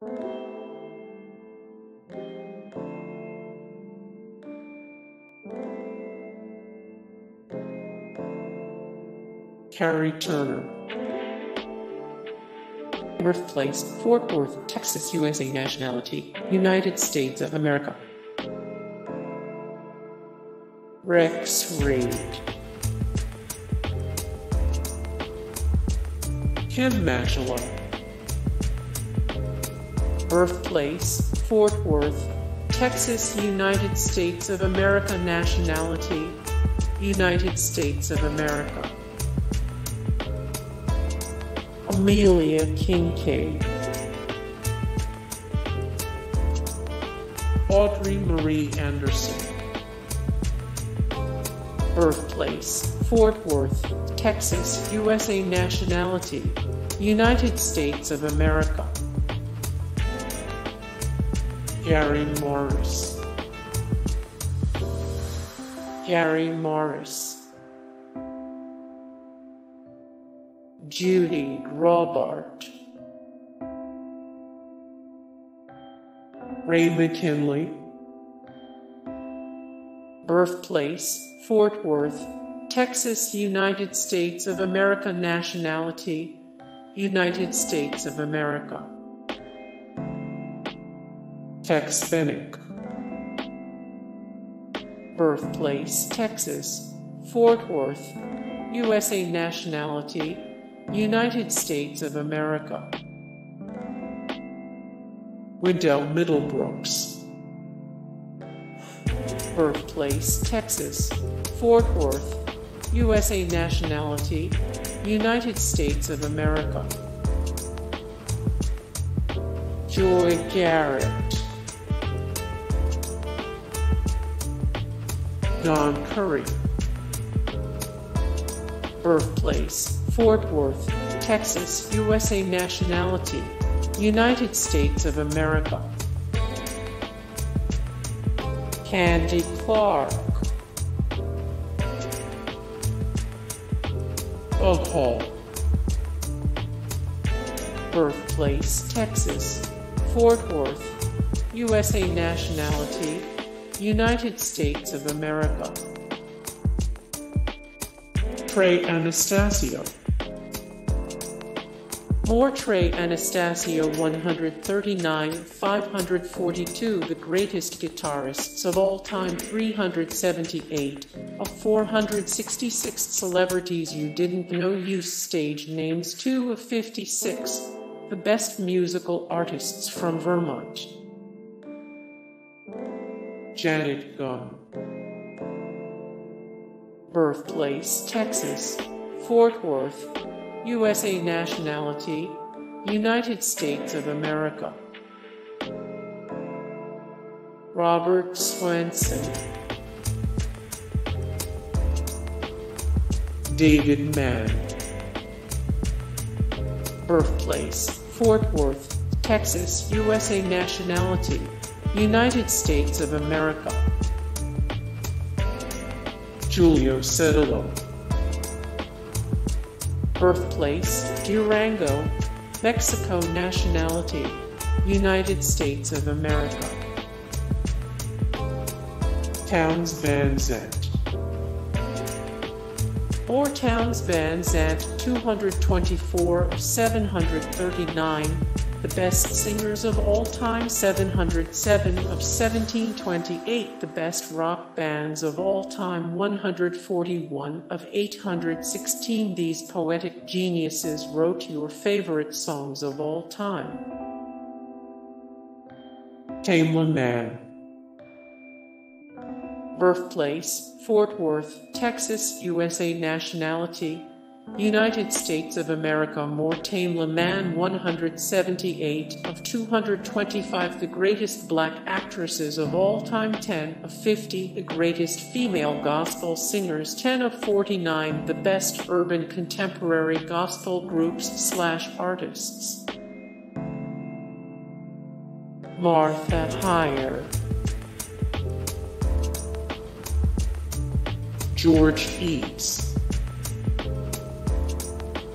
Karri Turner. Birthplace, Fort Worth, Texas, USA. Nationality, United States of America. Rex Reed. Kim Matula. Birthplace, Fort Worth, Texas, United States of America. Nationality, United States of America. Amelia Kinkade. Audrey Marie Anderson. Birthplace Fort Worth, Texas, USA. Nationality United States of America. Gary Morris. Gary Morris. Judy Graubart. Ray McKinley. Birthplace Fort Worth, Texas, United States of America. Nationality United States of America. Tex. Birthplace Texas, Fort Worth, USA. Nationality United States of America. Windell Middlebrooks. Birthplace, Texas. Fort Worth, USA. Nationality, United States of America. Joy Garrett. Don Curry. Birthplace, Fort Worth, Texas, USA. Nationality, United States of America. Candy Clark. Hall. Birthplace, Texas. Fort Worth, USA. Nationality, United States of America. Trey Anastasio. More Trey Anastasio 139 542 The greatest guitarists of all time 378 of 466 celebrities you didn't know use stage names 2 of 56 The best musical artists from Vermont Janet Gunn Birthplace Texas Fort Worth USA nationality, United States of America. Robert Swenson. David Mann. Birthplace Fort Worth, Texas, USA nationality, United States of America. Julio Cedillo birthplace, Durango, Mexico nationality, United States of America. Townes Van Zandt. Or Townes Van Zandt 224 739 the best singers of all time 707 of 1728 the best rock bands of all time 141 of 816 these poetic geniuses wrote your favorite songs of all time. Tamela Mann Birthplace Fort Worth, Texas, USA Nationality United States of America Tamela Mann 178 of 225 The greatest black actresses of all time 10 of 50 The greatest female gospel singers 10 of 49 The best urban contemporary gospel groups slash artists. Martha Hyer George Eads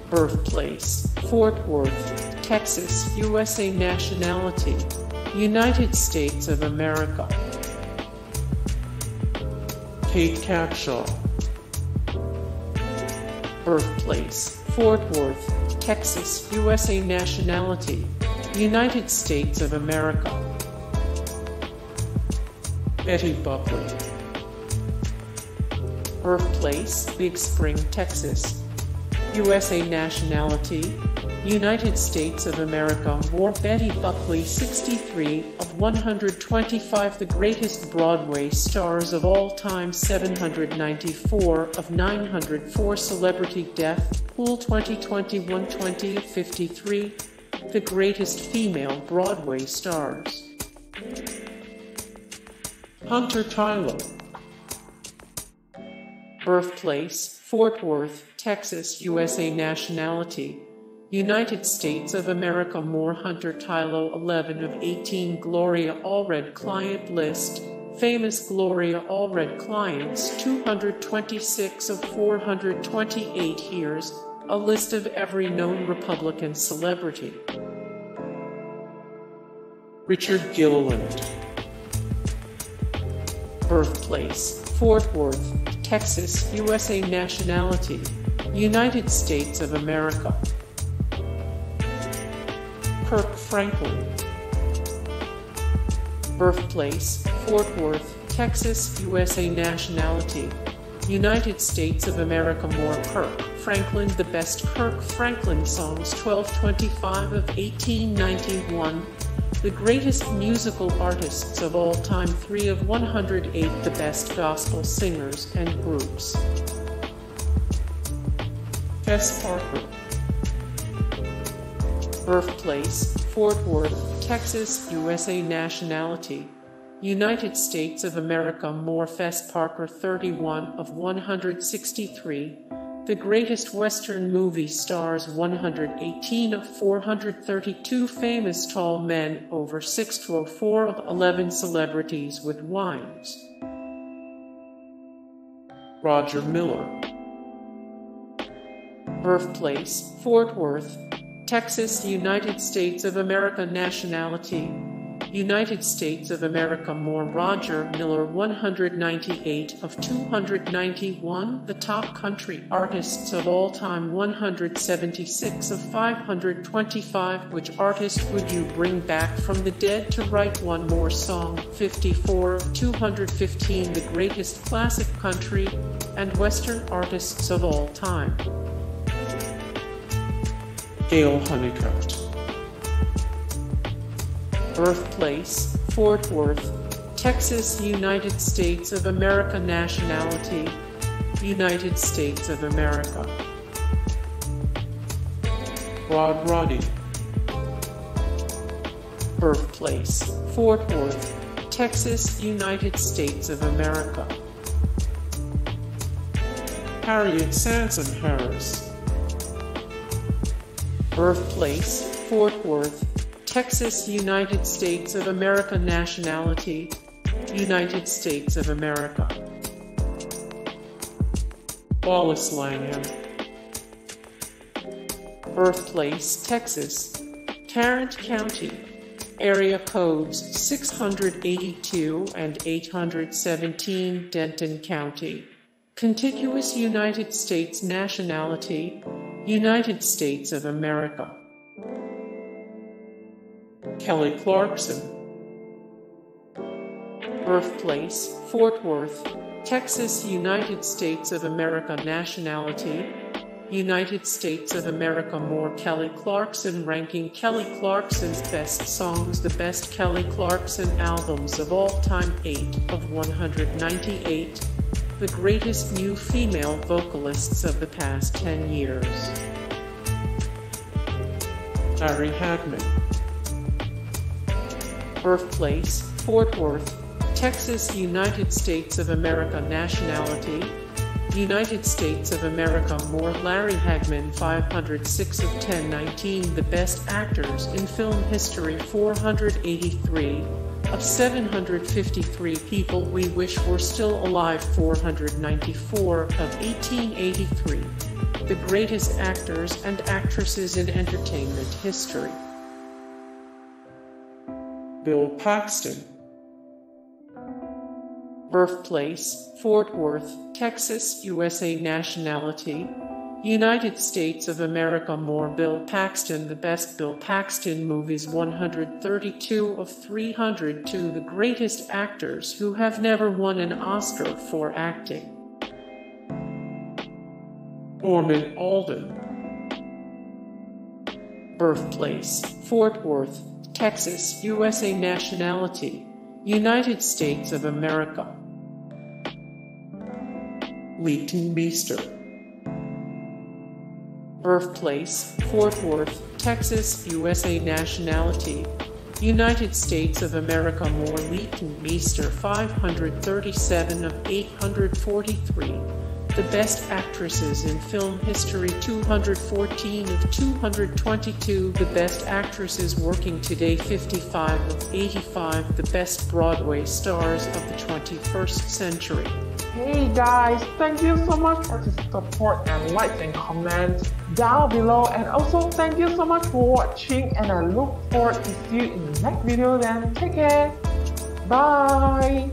birthplace, Fort Worth, Texas, USA nationality, United States of America. Kate Capshaw. Birthplace, Fort Worth, Texas, USA nationality, United States of America. Betty Buckley. Birthplace, Big Spring, Texas, USA nationality, United States of America War Betty Buckley 63 of 125 the greatest Broadway stars of all time 794 of 904 celebrity death pool 2021 20 of 53 the greatest female Broadway stars. Hunter Tylo Birthplace Fort Worth Texas USA nationality. United States of America More Hunter Tylo 11 of 18 Gloria Allred Client List. Famous Gloria Allred Clients 226 of 428 Here's a list of every known Republican celebrity. Richard Gilliland. Birthplace Fort Worth, Texas, USA Nationality United States of America. Kirk Franklin. Birthplace, Fort Worth, Texas, USA Nationality, United States of America. More Kirk Franklin The best Kirk Franklin songs 1225 of 1891 The greatest musical artists of all time 3 of 108 The best gospel singers and groups. Fess Parker. Birthplace, Fort Worth, Texas, USA Nationality, United States of America More Fess Parker 31 of 163, The Greatest Western Movie Stars 118 of 432 Famous Tall Men over 604 of 11 Celebrities with Wines Roger Miller. Birthplace, Fort Worth, Texas, United States of America Nationality, United States of America More. Roger Miller 198 of 291 The top country artists of all time 176 of 525 Which artist would you bring back from the dead to write one more song? 54 of 215 The greatest classic country and western artists of all time. Gail Honeycutt. Birthplace, Fort Worth, Texas, United States of America Nationality, United States of America. Rod Roddy. Birthplace, Fort Worth, Texas, United States of America. Harriet Sansom Harris. Birthplace, Fort Worth, Texas, United States of America Nationality, United States of America. Wallace Langham. Birthplace, Texas, Tarrant County. Area codes 682 and 817 Denton County. Contiguous United States nationality United States of America. Kelly Clarkson. Birthplace, Fort Worth, Texas, United States of America. Nationality, United States of America. More Kelly Clarkson ranking Kelly Clarkson's best songs, the best Kelly Clarkson albums of all time, 8 of 198 the greatest new female vocalists of the past 10 years. Larry Hagman. Birthplace, Fort Worth, Texas, United States of America. Nationality, United States of America. More Larry Hagman 506 of 1019 The best actors in film history 483 of 753 people we wish were still alive 494 of 1883. the greatest actors and actresses in entertainment history. Bill Paxton. Birthplace Fort Worth, Texas, USA. Nationality United States of America. More Bill Paxton. The best Bill Paxton movies 132 of 302. The greatest actors who have never won an Oscar for acting. Norman Alden. Birthplace Fort Worth, Texas, USA. Nationality United States of America. Leighton Meester. Birthplace Fort Worth, Texas, USA. Nationality United States of America. More Leighton Meester 537 of 843 the Best Actresses in Film History 214 of 222 The Best Actresses Working Today 55 of 85 The Best Broadway Stars of the 21st Century Hey guys, thank you so much for the support and like and comment down below and also thank you so much for watching and I look forward to see you in the next video then. Take care. Bye.